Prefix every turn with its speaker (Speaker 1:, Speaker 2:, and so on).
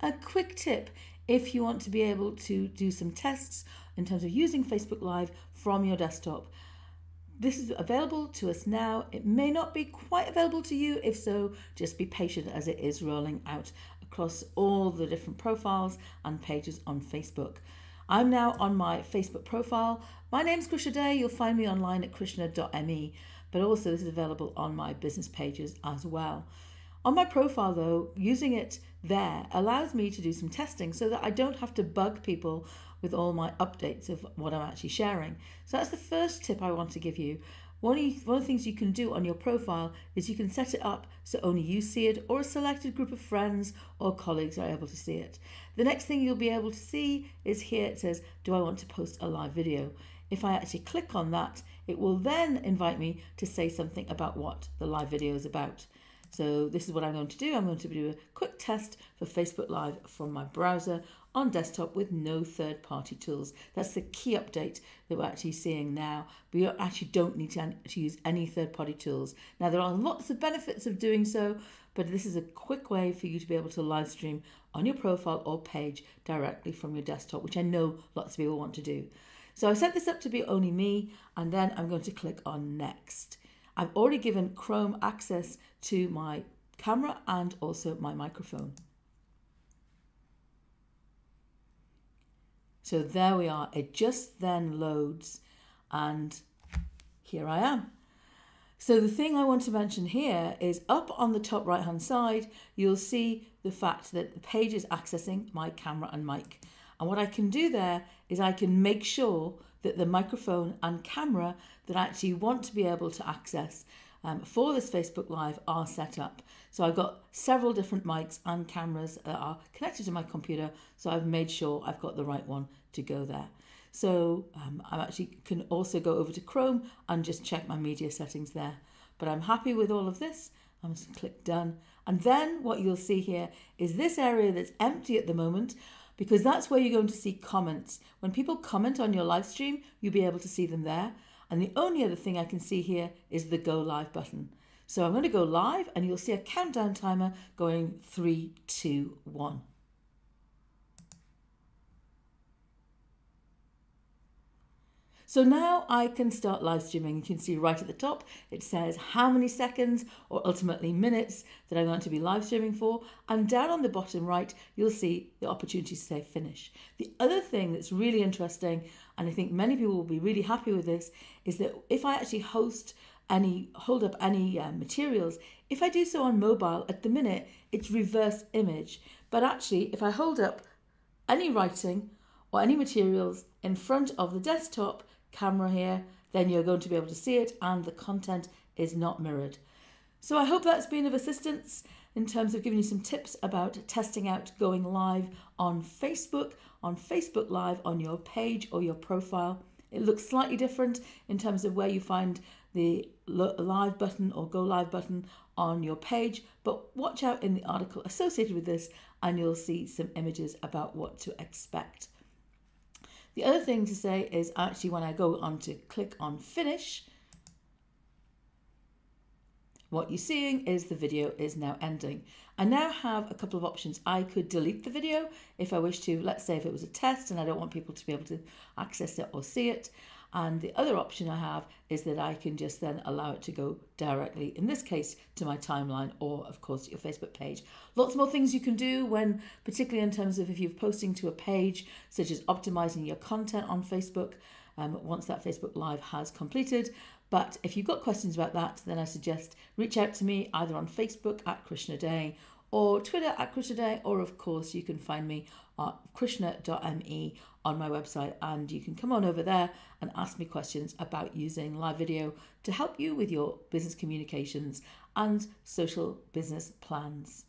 Speaker 1: a quick tip if you want to be able to do some tests in terms of using Facebook Live from your desktop. This is available to us now. It may not be quite available to you. If so, just be patient as it is rolling out across all the different profiles and pages on Facebook. I'm now on my Facebook profile. My name's Krishna De. You'll find me online at krishna.me, but also this is available on my business pages as well. On my profile, though, using it there allows me to do some testing so that I don't have to bug people with all my updates of what I'm actually sharing. So that's the first tip I want to give you. One of, the things you can do on your profile is you can set it up so only you see it or a selected group of friends or colleagues are able to see it. The next thing you'll be able to see is here it says, do I want to post a live video? If I actually click on that, it will then invite me to say something about what the live video is about. So this is what I'm going to do. I'm going to do a quick test for Facebook Live from my browser on desktop with no third party tools. That's the key update that we're actually seeing now. We actually don't need to, use any third party tools. Now, there are lots of benefits of doing so, but this is a quick way for you to be able to live stream on your profile or page directly from your desktop, which I know lots of people want to do. So I set this up to be only me, and then I'm going to click on next. I've already given Chrome access to my camera and also my microphone. So there we are. It just then loads and here I am. So the thing I want to mention here is up on the top right hand side, you'll see the fact that the page is accessing my camera and mic. And what I can do there is I can make sure that the microphone and camera that I actually want to be able to access um, for this Facebook Live are set up. So I've got several different mics and cameras that are connected to my computer. So I've made sure I've got the right one to go there. So um, I actually can also go over to Chrome and just check my media settings there. But I'm happy with all of this. I'm just click done. And then what you'll see here is this area that's empty at the moment because that's where you're going to see comments. When people comment on your live stream, you'll be able to see them there. And the only other thing I can see here is the go live button. So I'm going to go live and you'll see a countdown timer going three, two, one. So now I can start live streaming. You can see right at the top, it says how many seconds or ultimately minutes that I'm going to be live streaming for. And down on the bottom right, you'll see the opportunity to say finish. The other thing that's really interesting, and I think many people will be really happy with this, is that if I actually host any, hold up any uh, materials, if I do so on mobile, at the minute, it's reverse image. But actually, if I hold up any writing or any materials in front of the desktop, camera here, then you're going to be able to see it and the content is not mirrored. So I hope that's been of assistance in terms of giving you some tips about testing out going live on Facebook, on Facebook Live on your page or your profile. It looks slightly different in terms of where you find the live button or go live button on your page, but watch out in the article associated with this and you'll see some images about what to expect. The other thing to say is actually when I go on to click on finish, what you're seeing is the video is now ending. I now have a couple of options. I could delete the video if I wish to. Let's say if it was a test and I don't want people to be able to access it or see it. And the other option I have is that I can just then allow it to go directly, in this case, to my timeline or, of course, your Facebook page. Lots more things you can do when, particularly in terms of if you're posting to a page, such as optimizing your content on Facebook um, once that Facebook Live has completed. But if you've got questions about that, then I suggest reach out to me either on Facebook at Krishna De or Twitter at Krishna De, or of course, you can find me at krishna.me on my website and you can come on over there and ask me questions about using live video to help you with your business communications and social business plans.